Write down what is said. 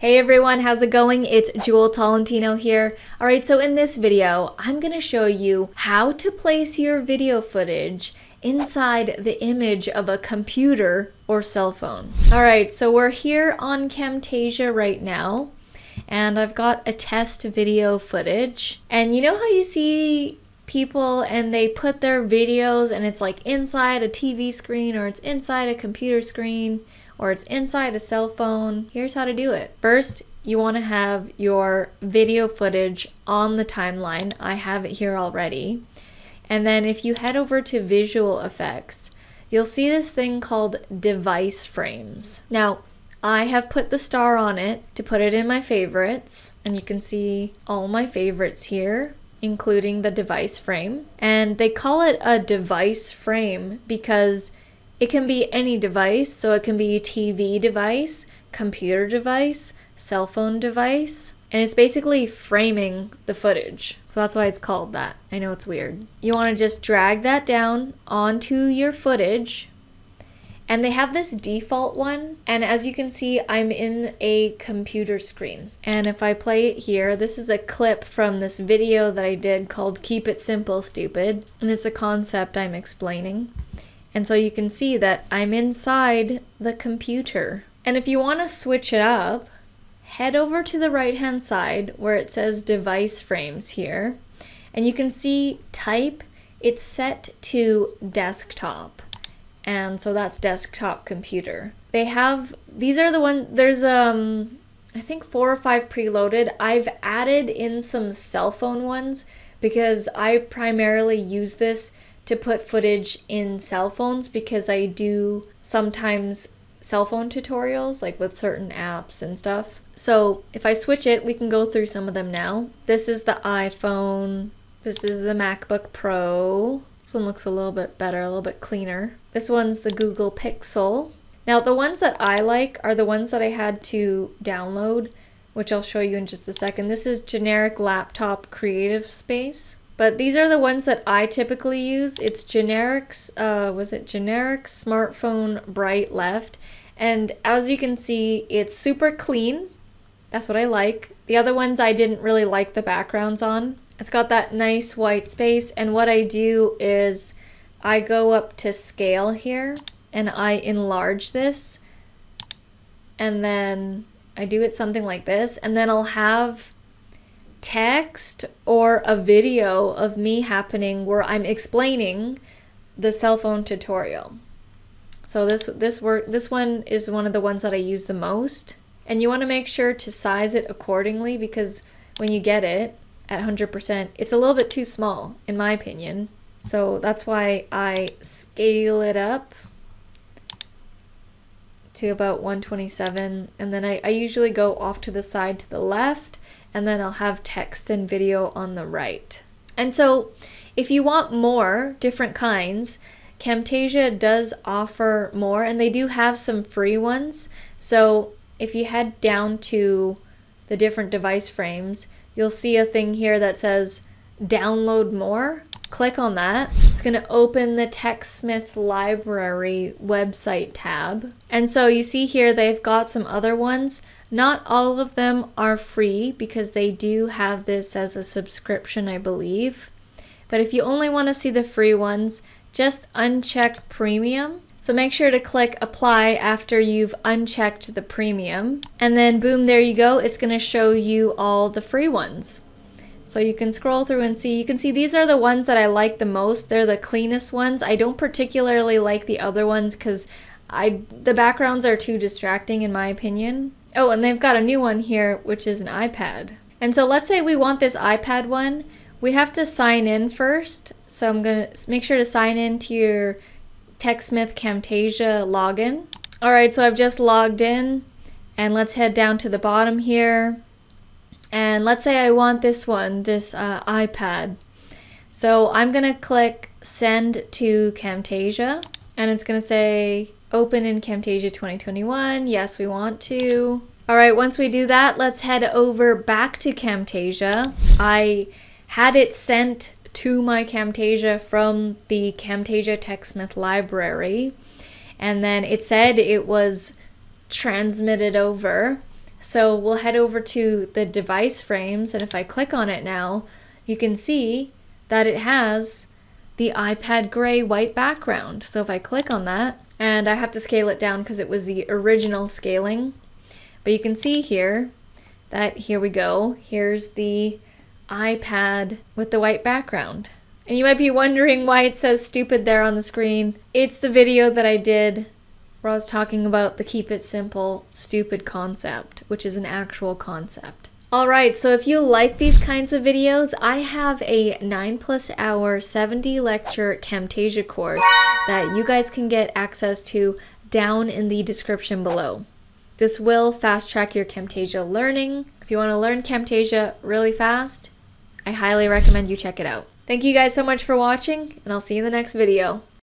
Hey everyone, how's it going? It's Jewel Tolentino here. Alright, so in this video, I'm going to show you how to place your video footage inside the image of a computer or cell phone. Alright, so we're here on Camtasia right now, and I've got a test video footage. And you know how you see people and they put their videos and it's like inside a TV screen or it's inside a computer screen? Or it's inside a cell phone. Here's how to do it. First, you want to have your video footage on the timeline. I have it here already. And then if you head over to visual effects, you'll see this thing called device frames. Now, I have put the star on it to put it in my favorites, and you can see all my favorites here, including the device frame. And they call it a device frame because it can be any device, so it can be TV device, computer device, cell phone device, and it's basically framing the footage. So that's why it's called that. I know it's weird. You want to just drag that down onto your footage. And they have this default one, and as you can see, I'm in a computer screen. And if I play it here, this is a clip from this video that I did called Keep It Simple Stupid, and it's a concept I'm explaining. And so you can see that I'm inside the computer. And if you want to switch it up, head over to the right hand side where it says device frames here. And you can see type, it's set to desktop. And so that's desktop computer. They have, these are the ones, there's um, I think four or five preloaded. I've added in some cell phone ones because I primarily use this to put footage in cell phones because I do sometimes cell phone tutorials like with certain apps and stuff. So if I switch it, we can go through some of them now. This is the iPhone. This is the MacBook Pro. This one looks a little bit better, a little bit cleaner. This one's the Google Pixel. Now the ones that I like are the ones that I had to download, which I'll show you in just a second. This is generic laptop creative space. But these are the ones that I typically use. It's generics, uh, was it generic smartphone bright left. And as you can see, it's super clean. That's what I like. The other ones I didn't really like the backgrounds on. It's got that nice white space. And what I do is I go up to scale here and I enlarge this. And then I do it something like this. And then I'll have text or a video of me happening where I'm explaining the cell phone tutorial. So this this work this one is one of the ones that I use the most. And you want to make sure to size it accordingly because when you get it at 100%, it's a little bit too small in my opinion. So that's why I scale it up to about 127 and then I, I usually go off to the side to the left and then I'll have text and video on the right. And so if you want more different kinds, Camtasia does offer more and they do have some free ones. So if you head down to the different device frames, you'll see a thing here that says download more. Click on that. It's going to open the TechSmith library website tab. And so you see here they've got some other ones. Not all of them are free because they do have this as a subscription, I believe. But if you only want to see the free ones, just uncheck premium. So make sure to click apply after you've unchecked the premium. And then boom, there you go. It's going to show you all the free ones. So you can scroll through and see, you can see these are the ones that I like the most. They're the cleanest ones. I don't particularly like the other ones because I the backgrounds are too distracting in my opinion. Oh, and they've got a new one here, which is an iPad. And so let's say we want this iPad one. We have to sign in first. So I'm going to make sure to sign in to your TechSmith Camtasia login. All right, so I've just logged in and let's head down to the bottom here. And let's say I want this one, this uh, iPad. So I'm gonna click send to Camtasia and it's gonna say open in Camtasia 2021. Yes, we want to. All right, once we do that, let's head over back to Camtasia. I had it sent to my Camtasia from the Camtasia TechSmith library. And then it said it was transmitted over. So we'll head over to the device frames and if I click on it now, you can see that it has the iPad gray white background. So if I click on that, and I have to scale it down because it was the original scaling, but you can see here that here we go. Here's the iPad with the white background. And you might be wondering why it says stupid there on the screen. It's the video that I did where I was talking about the keep it simple, stupid concept, which is an actual concept. Alright, so if you like these kinds of videos, I have a 9 plus hour 70 lecture Camtasia course that you guys can get access to down in the description below. This will fast track your Camtasia learning. If you want to learn Camtasia really fast, I highly recommend you check it out. Thank you guys so much for watching, and I'll see you in the next video.